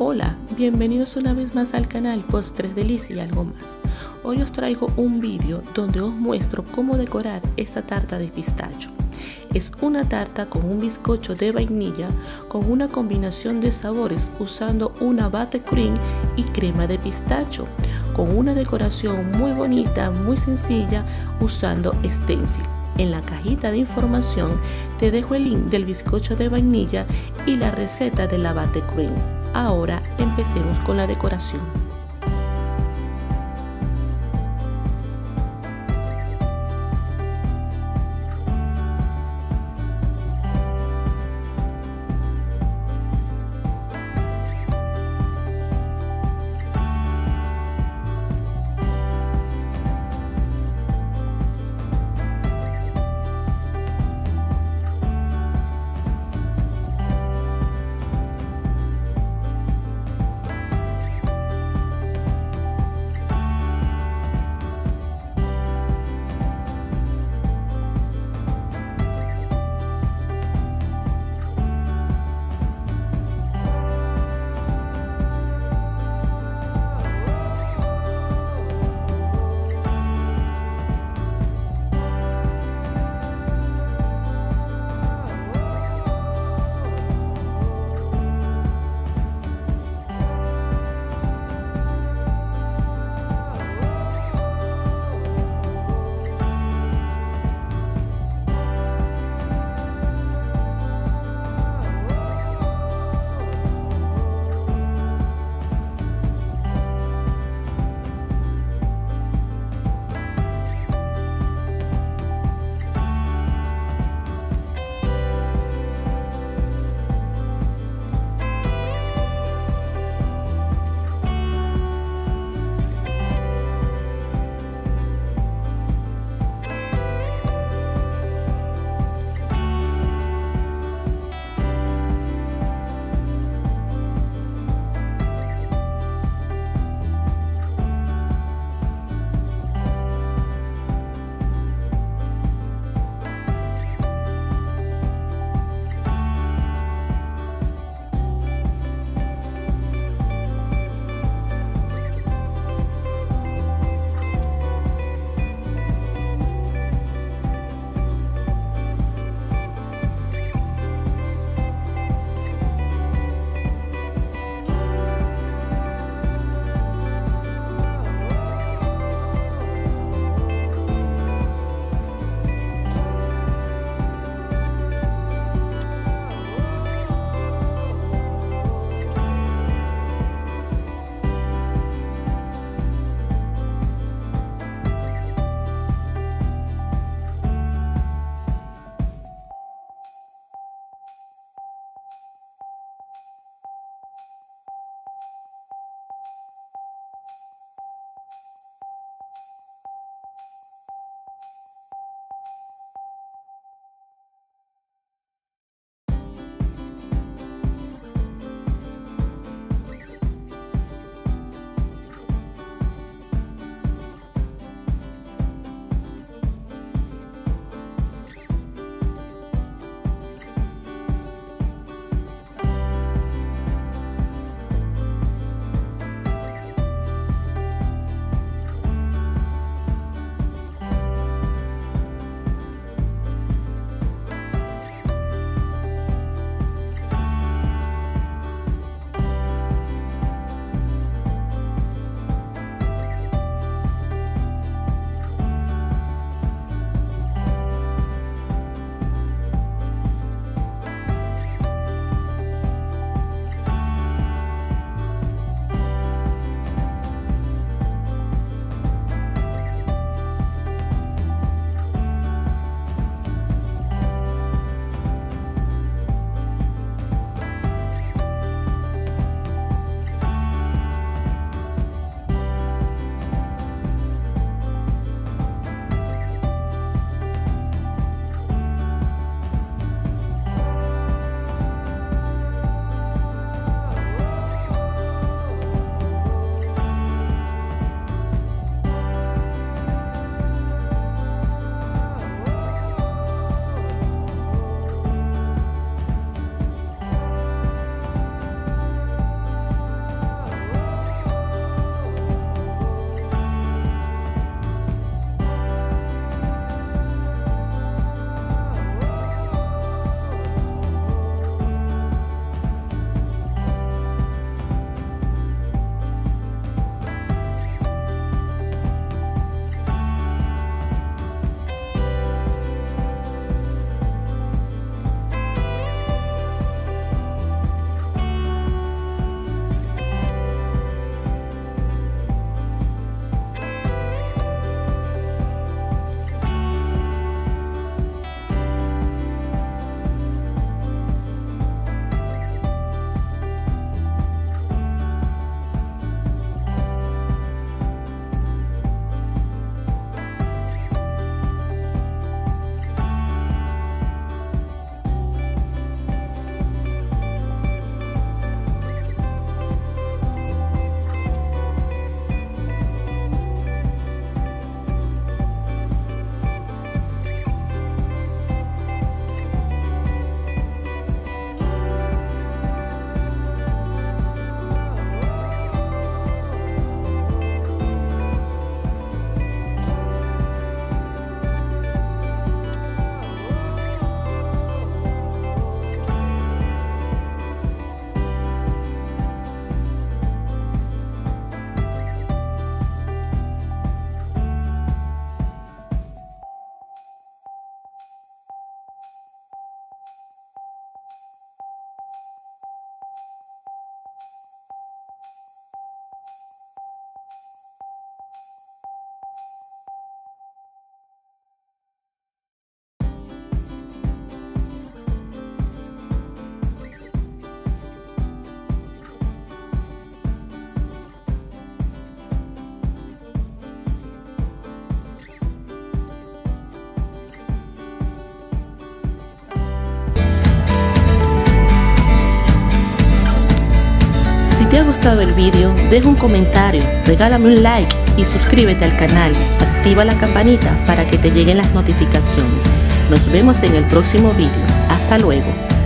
Hola, bienvenidos una vez más al canal Postres Delicia y algo más. Hoy os traigo un vídeo donde os muestro cómo decorar esta tarta de pistacho. Es una tarta con un bizcocho de vainilla con una combinación de sabores usando una cream y crema de pistacho con una decoración muy bonita, muy sencilla usando stencil. En la cajita de información te dejo el link del bizcocho de vainilla y la receta de la cream. Ahora empecemos con la decoración. Gustado el vídeo, deja un comentario, regálame un like y suscríbete al canal. Activa la campanita para que te lleguen las notificaciones. Nos vemos en el próximo vídeo. Hasta luego.